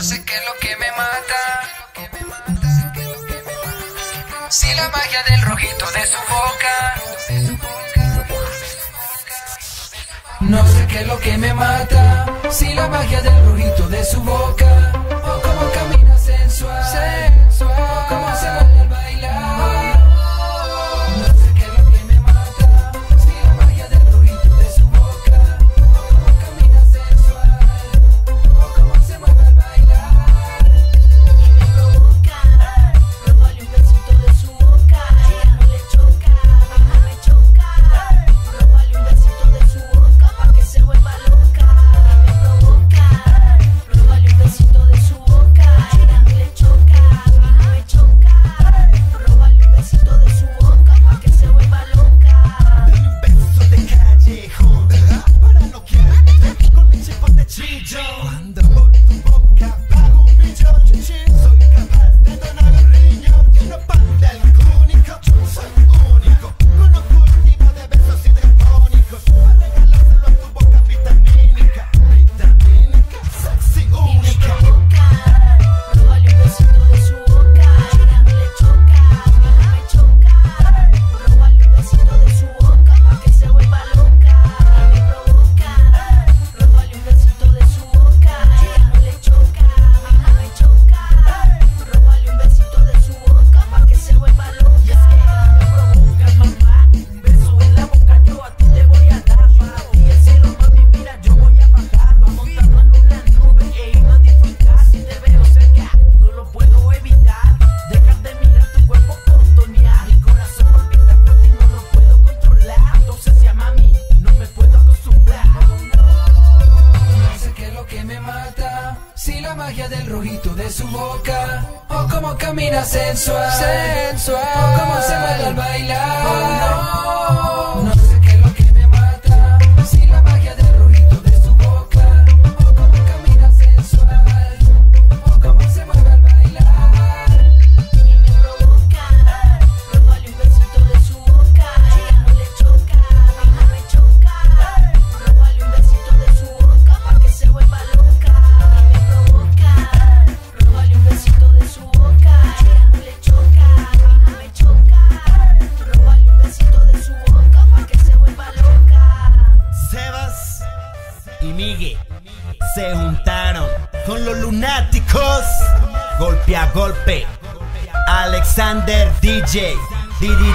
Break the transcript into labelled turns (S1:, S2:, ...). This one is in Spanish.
S1: No sé qué es lo que me mata. Si la magia del rojito de su boca. No sé qué es lo que me mata. magia del rojito de su boca. O cómo camina sensual. Sensual. O cómo se mueve al bailar.
S2: Oh, no. y
S3: Migue se juntaron con los lunáticos. Golpe a golpe. Alexander DJ. Didi,